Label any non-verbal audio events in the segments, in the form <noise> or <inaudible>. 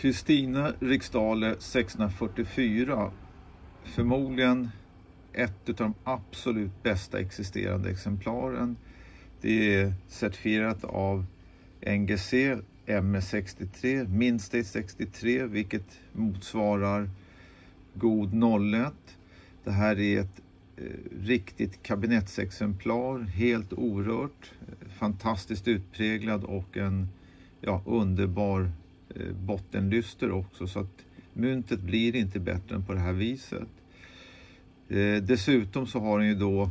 Kristina Riksdale 644. Förmodligen ett av de absolut bästa existerande exemplaren. Det är certifierat av NGC MS63, Minstate 63, vilket motsvarar god 01. Det här är ett eh, riktigt kabinettsexemplar, helt orört, fantastiskt utpräglad och en ja, underbar Eh, bottenlyster också så att myntet blir inte bättre än på det här viset. Eh, dessutom så har den ju då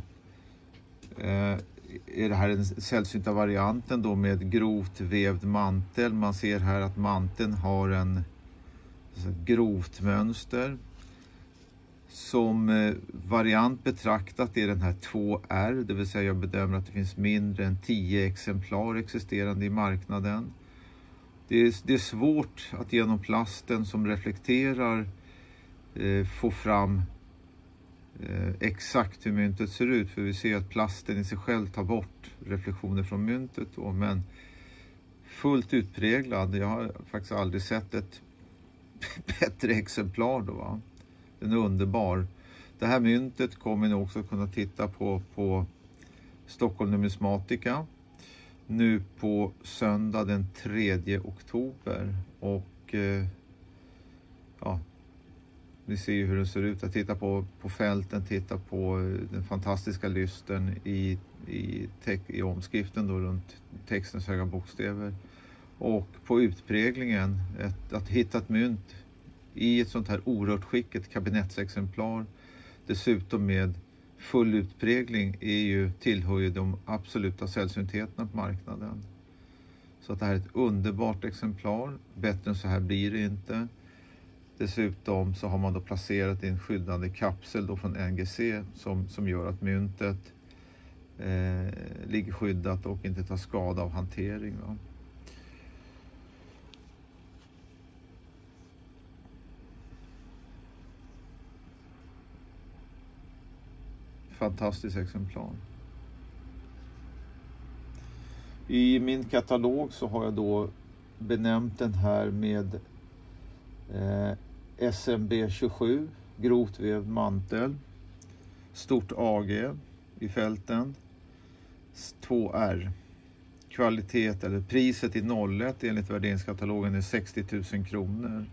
eh, är det här den sällsynta varianten då med grovt vävd mantel. Man ser här att manteln har en grovt mönster. Som variant betraktat är den här 2R, det vill säga jag bedömer att det finns mindre än 10 exemplar existerande i marknaden. Det är, det är svårt att genom plasten som reflekterar eh, få fram eh, exakt hur myntet ser ut för vi ser att plasten i sig själv tar bort reflektioner från myntet då, men fullt utpräglad. Jag har faktiskt aldrig sett ett <laughs> bättre exemplar då. Va? Den är underbar. Det här myntet kommer ni också kunna titta på på Stockholm Numismatica nu på söndag den 3 oktober och eh, ja, ni ser ju hur den ser ut. Jag titta på, på fälten, titta på eh, den fantastiska lysten i, i, i omskriften då runt textens höga bokstäver. Och på utpräglingen, ett, att hitta ett mynt i ett sånt här orört skick, ett kabinettsexemplar. Dessutom med full utprägling är ju, tillhör ju de absoluta sällsyntheterna på marknaden. Så att det här är ett underbart exemplar. Bättre än så här blir det inte. Dessutom så har man då placerat i en skyddande kapsel då från NGC som, som gör att myntet eh, ligger skyddat och inte tar skada av hantering. Va? Fantastiskt exemplar. I min katalog så har jag då benämnt den här med eh, SMB 27, grovt vävd mantel, stort AG i fälten, 2R. Kvalitet eller priset i 01 enligt värderingskatalogen är 60 000 kronor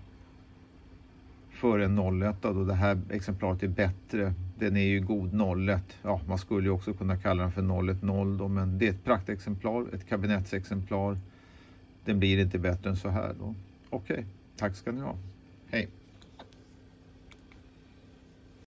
för en 01 då det här exemplaret är bättre. Den är ju god 01. Ja, man skulle ju också kunna kalla den för 010 då, men det är ett praktexemplar, ett kabinettsexemplar. Den blir inte bättre än så här då. Okej, okay. tack ska ni ha. Hej!